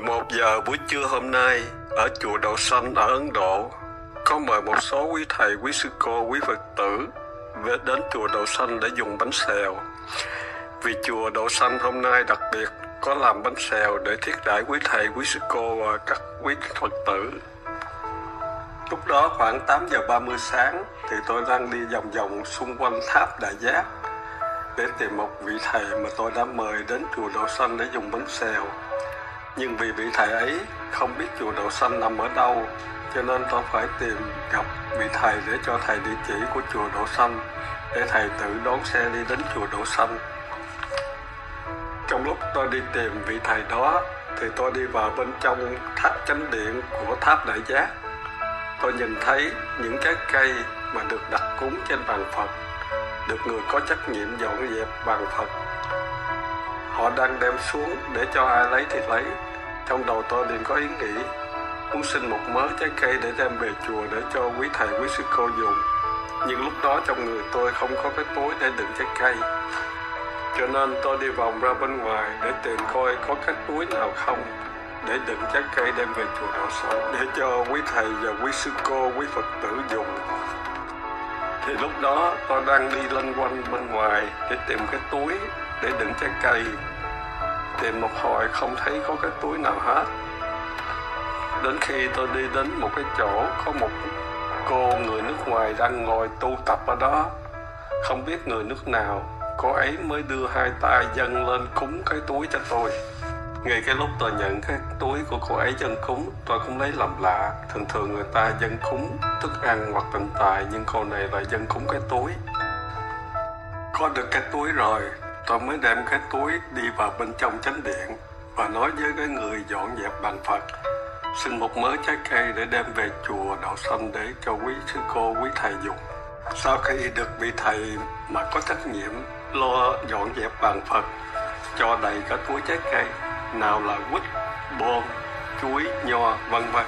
11 giờ buổi trưa hôm nay ở chùa Đậu Xanh ở Ấn Độ có mời một số quý thầy, quý sư cô, quý Phật tử về đến chùa Đậu Xanh để dùng bánh xèo. Vì chùa Đậu Xanh hôm nay đặc biệt có làm bánh xèo để thiết đãi quý thầy, quý sư cô và các quý Phật tử. Lúc đó khoảng 8 giờ 30 sáng thì tôi đang đi vòng vòng xung quanh tháp Đại Giác để tìm một vị thầy mà tôi đã mời đến chùa Đậu Xanh để dùng bánh xèo. Nhưng vì vị thầy ấy không biết chùa Đậu Xanh nằm ở đâu, cho nên tôi phải tìm gặp vị thầy để cho thầy địa chỉ của chùa Đậu Xanh, để thầy tự đón xe đi đến chùa Đậu Xanh. Trong lúc tôi đi tìm vị thầy đó, thì tôi đi vào bên trong tháp chánh điện của tháp Đại Giác. Tôi nhìn thấy những cái cây mà được đặt cúng trên bàn Phật, được người có trách nhiệm dọn dẹp bàn Phật họ đang đem xuống để cho ai lấy thì lấy trong đầu tôi liền có ý nghĩ muốn xin một mớ trái cây để đem về chùa để cho quý thầy quý sư cô dùng. Nhưng lúc đó trong người tôi không có cái túi để đựng trái cây. Cho nên tôi đi vòng ra bên ngoài để tìm coi có cái túi nào không để đựng trái cây đem về chùa Đạo Sơn để cho quý thầy và quý sư cô, quý Phật tử dùng. Thì lúc đó tôi đang đi lân quanh bên ngoài để tìm cái túi để đựng trái cây tìm một hồi không thấy có cái túi nào hết. Đến khi tôi đi đến một cái chỗ có một cô người nước ngoài đang ngồi tu tập ở đó, không biết người nước nào, cô ấy mới đưa hai tay dâng lên cúng cái túi cho tôi. Ngay cái lúc tôi nhận cái túi của cô ấy dân cúng, tôi cũng lấy làm lạ. Thường thường người ta dân cúng thức ăn hoặc tịnh tài, nhưng cô này lại dân cúng cái túi. Có được cái túi rồi tôi mới đem cái túi đi vào bên trong chánh điện và nói với cái người dọn dẹp bàn Phật xin một mớ trái cây để đem về chùa Đạo Xanh để cho quý sư cô, quý thầy dùng. Sau khi được vị thầy mà có trách nhiệm lo dọn dẹp bàn Phật cho đầy cả túi trái cây, nào là quýt, bom, chuối, nho, vân vân.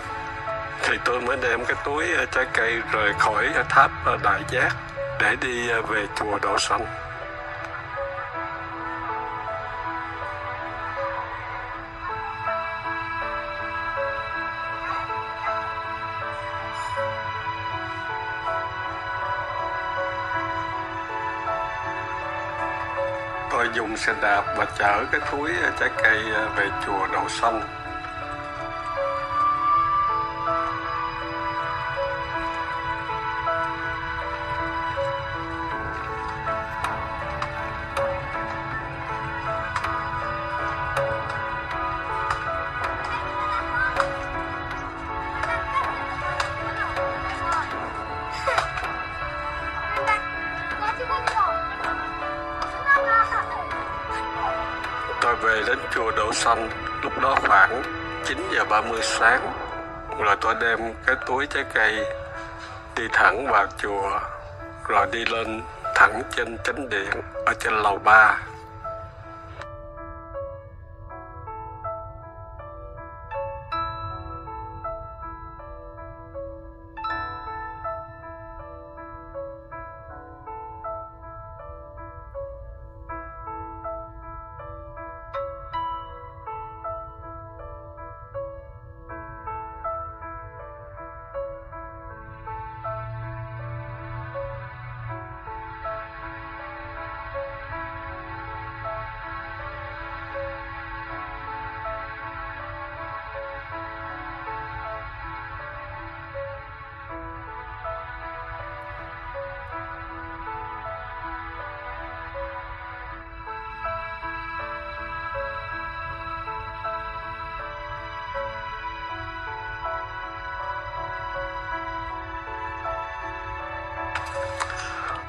Thì tôi mới đem cái túi ờ, trái cây rời khỏi ờ, tháp ờ, Đại Giác để đi về chùa đậu Xanh. Tôi dùng xe đạp và chở cái túi ờ, trái cây ờ, về chùa Đậu Xanh. Tôi về đến chùa Đậu Xanh, lúc đó khoảng 9 giờ 30 sáng. Rồi tôi đem cái túi trái cây đi thẳng vào chùa, rồi đi lên thẳng trên chánh điện ở trên lầu 3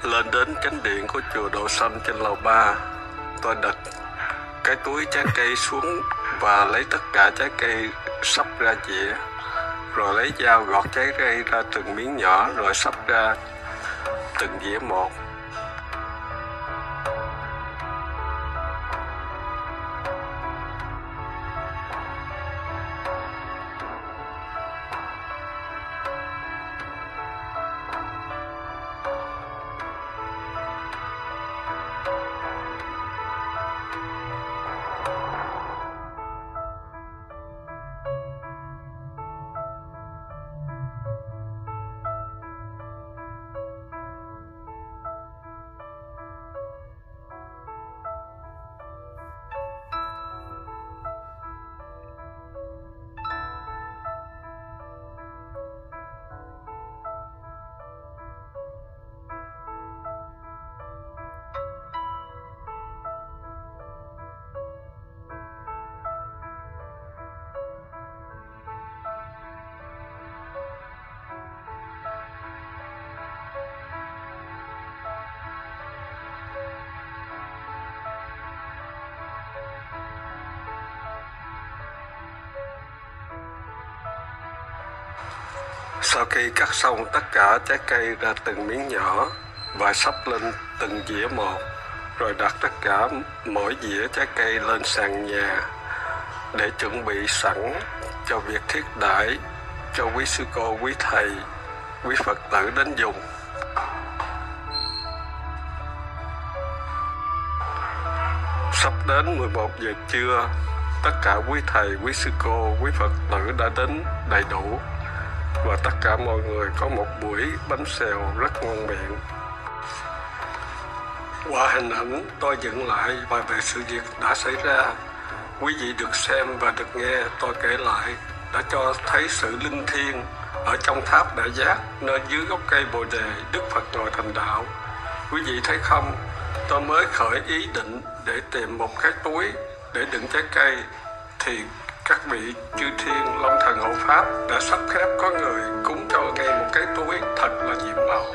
lên đến chánh điện của chùa Độ Xanh trên lầu 3 tôi đặt cái túi trái cây xuống và lấy tất cả trái cây sắp ra dĩa, rồi lấy dao gọt trái cây ra từng miếng nhỏ, rồi sắp ra từng dĩa một. Sau khi cắt xong tất cả trái cây ra từng miếng nhỏ và sắp lên từng dĩa một, rồi đặt tất cả mỗi dĩa trái cây lên sàn nhà để chuẩn bị sẵn cho việc thiết đãi cho quý sư cô, quý thầy, quý Phật tử đến dùng. Sắp đến 11 giờ trưa, tất cả quý thầy, quý sư cô, quý Phật tử đã đến đầy đủ và tất cả mọi người có một buổi bánh xèo rất ngon miệng. Qua hình ảnh tôi dựng lại và về sự việc đã xảy ra, quý vị được xem và được nghe tôi kể lại đã cho thấy sự linh thiêng ở trong tháp đại giác nơi dưới gốc cây bồ đề Đức Phật ngồi thành đạo. Quý vị thấy không, tôi mới khởi ý định để tìm một cái túi để đựng trái cây thì các vị chư thiên long thần hộ pháp đã sắp xếp có người cúng cho ngay một cái túi thật là nhiệm màu.